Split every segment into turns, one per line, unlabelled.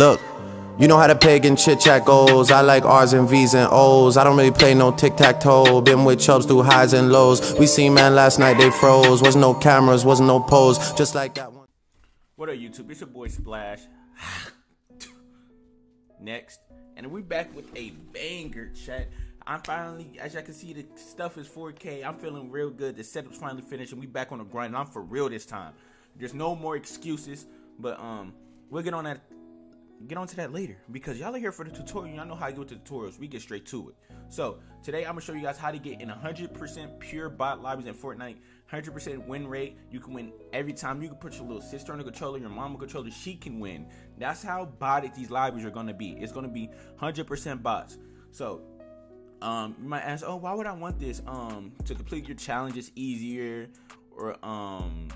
Look. You know how the pagan chit chat goes. I like R's and V's and O's. I don't really play no tic tac toe. Been with chubs through highs and lows. We seen man last night, they froze. Wasn't no cameras, wasn't no pose. Just like that one.
What up, YouTube? It's your boy Splash. Next. And we back with a banger chat. I'm finally, as y'all can see, the stuff is 4K. I'm feeling real good. The setup's finally finished, and we back on the grind. I'm for real this time. There's no more excuses, but um, we'll get on that get on to that later because y'all are here for the tutorial. Y'all know how get with the tutorials. We get straight to it. So today I'm gonna show you guys how to get in 100% pure bot lobbies in Fortnite. 100% win rate. You can win every time. You can put your little sister on the controller, your mom on the controller. She can win. That's how botted these lobbies are gonna be. It's gonna be 100% bots. So um, you might ask, oh, why would I want this? Um, to complete your challenges easier, or um,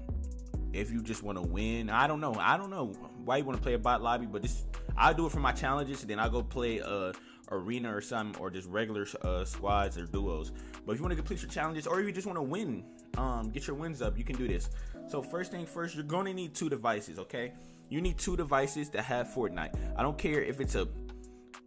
if you just want to win. I don't know. I don't know why you want to play a bot lobby, but this I do it for my challenges. Then I go play a arena or something, or just regular uh, squads or duos. But if you want to complete your challenges, or if you just want to win, um, get your wins up, you can do this. So first thing first, you're going to need two devices. Okay, you need two devices that have Fortnite. I don't care if it's a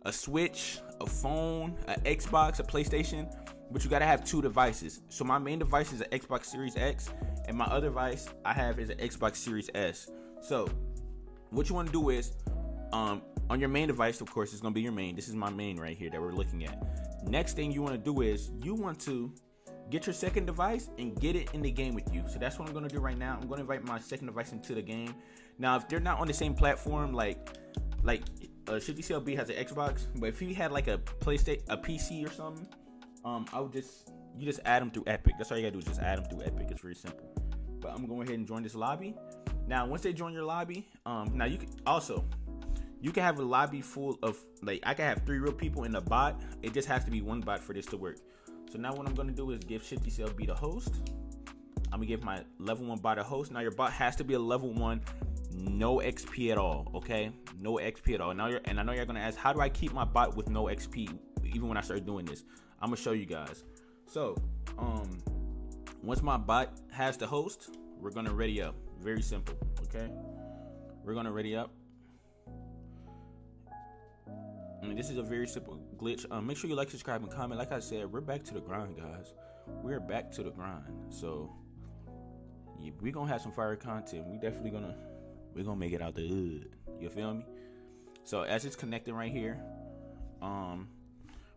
a Switch, a phone, an Xbox, a PlayStation, but you gotta have two devices. So my main device is an Xbox Series X, and my other device I have is an Xbox Series S. So what you want to do is um, on your main device, of course, it's gonna be your main. This is my main right here that we're looking at. Next thing you want to do is you want to get your second device and get it in the game with you. So that's what I'm gonna do right now. I'm gonna invite my second device into the game. Now, if they're not on the same platform, like like uh, Shifty CLB has an Xbox, but if he had like a PlayStation, a PC or something, um, I would just you just add them through Epic. That's all you gotta do is just add them through Epic. It's very simple. But I'm going ahead and join this lobby. Now, once they join your lobby, um, now you can also you can have a lobby full of like I can have three real people in a bot. It just has to be one bot for this to work. So now what I'm gonna do is give Shifty CLB the host. I'm gonna give my level one bot a host. Now your bot has to be a level one, no XP at all. Okay, no XP at all. Now you're and I know you're gonna ask, how do I keep my bot with no XP even when I start doing this? I'm gonna show you guys. So, um, once my bot has the host, we're gonna ready up. Very simple. Okay, we're gonna ready up. This is a very simple glitch. Um, make sure you like, subscribe, and comment. Like I said, we're back to the grind, guys. We're back to the grind. So yeah, we gonna have some fire content. We definitely gonna we're gonna make it out the hood. You feel me? So as it's connecting right here, um,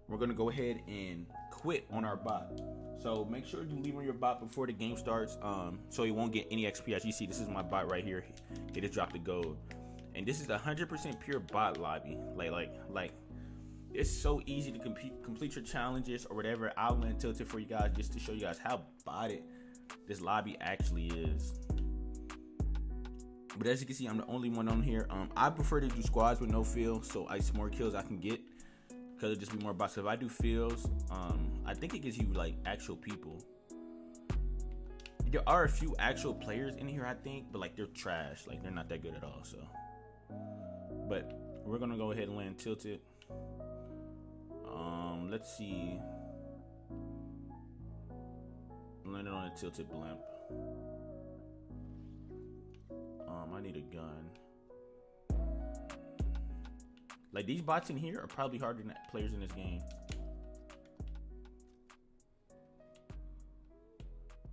we're gonna go ahead and quit on our bot. So make sure you leave on your bot before the game starts, um, so you won't get any XP. As you see, this is my bot right here. It just dropped the gold and this is a hundred percent pure bot lobby. Like like like it's so easy to complete complete your challenges or whatever. I went tilted for you guys just to show you guys how botted this lobby actually is. But as you can see, I'm the only one on here. Um, I prefer to do squads with no fill, so I more kills I can get because it just be more bots. if I do fills, um, I think it gives you like actual people. There are a few actual players in here, I think, but like they're trash. Like they're not that good at all. So. But we're gonna go ahead and land tilted. Um, let's see. Landed on a tilted blimp. Um, I need a gun. Like these bots in here are probably harder than players in this game.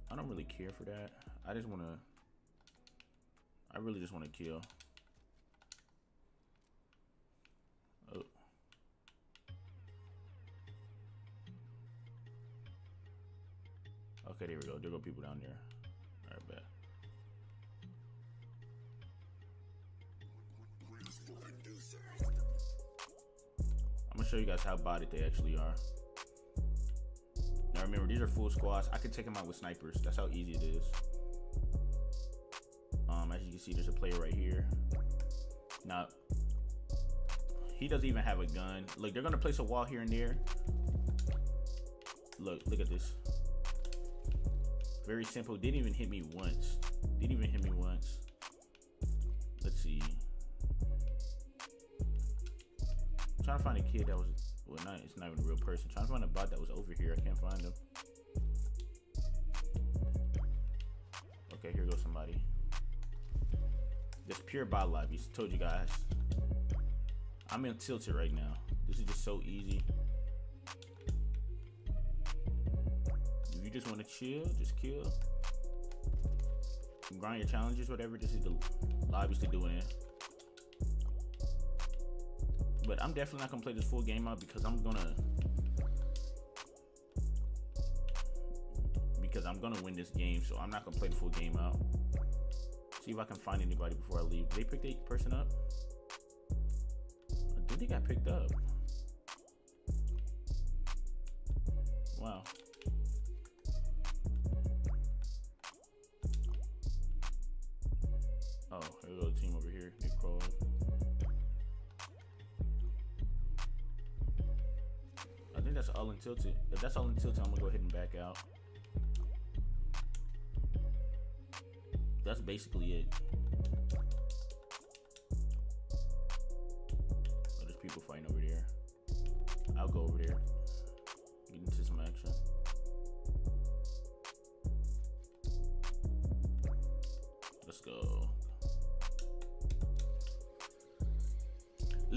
I don't really care for that. I just want to. I really just want to kill. Okay, there we go. There go people down there. All right, bet. I'm gonna show you guys how bodied they actually are. Now remember, these are full squads. I can take them out with snipers. That's how easy it is. Um, as you can see, there's a player right here. Now, he doesn't even have a gun. Look, they're gonna place a wall here and there. Look, look at this. Very simple. Didn't even hit me once. Didn't even hit me once. Let's see. I'm trying to find a kid that was well not it's not even a real person. I'm trying to find a bot that was over here. I can't find him. Okay, here goes somebody. This pure bot lobby. Told you guys. I'm in tilted right now. This is just so easy. Just want to chill, just kill. Grind your challenges, whatever. This is the lobbies to do in. But I'm definitely not gonna play this full game out because I'm gonna because I'm gonna win this game, so I'm not gonna play the full game out. See if I can find anybody before I leave. They picked a person up? I think they got picked up. Wow. Oh, there's a team over here. They crawled. I think that's all in tilted. If that's all in tilted, I'm gonna go ahead and back out. That's basically it. Oh, there's people fighting over there. I'll go over there.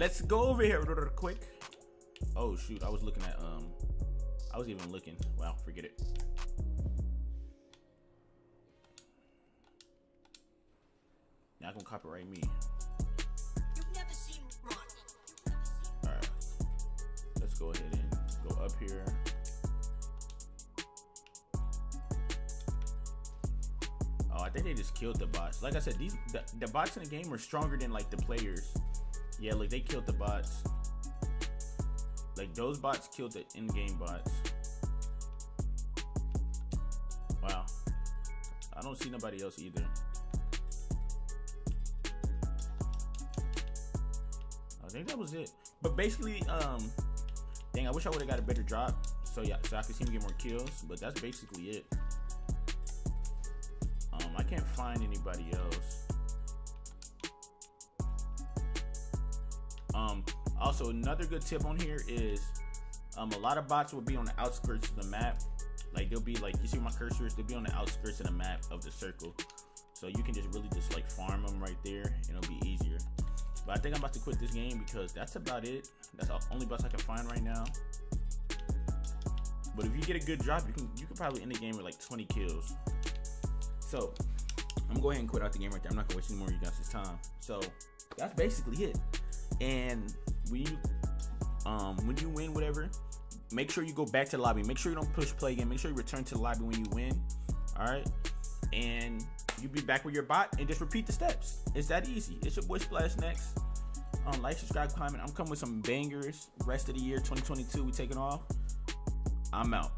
Let's go over here real quick. Oh shoot, I was looking at um I was even looking. Wow, forget it. Now gonna copyright me. Alright. Let's go ahead and go up here. Oh, I think they just killed the bots. Like I said, these the, the bots in the game are stronger than like the players. Yeah, like they killed the bots. Like those bots killed the in-game bots. Wow. I don't see nobody else either. I think that was it. But basically, um, dang, I wish I would have got a better drop. So yeah, so I could see him get more kills. But that's basically it. Um, I can't find anybody else. Um, also another good tip on here is, um, a lot of bots will be on the outskirts of the map. Like they'll be like, you see my cursors, they'll be on the outskirts of the map of the circle. So you can just really just like farm them right there and it'll be easier. But I think I'm about to quit this game because that's about it. That's the only boss I can find right now. But if you get a good drop, you can you can probably end the game with like 20 kills. So I'm gonna go ahead and quit out the game right there. I'm not gonna waste any more of you guys' time. So that's basically it. And when you um when you win whatever, make sure you go back to the lobby. Make sure you don't push play again. Make sure you return to the lobby when you win. Alright? And you be back with your bot and just repeat the steps. It's that easy. It's your boy Splash next. Um, like, subscribe, comment. I'm coming with some bangers. Rest of the year 2022, we taking off. I'm out.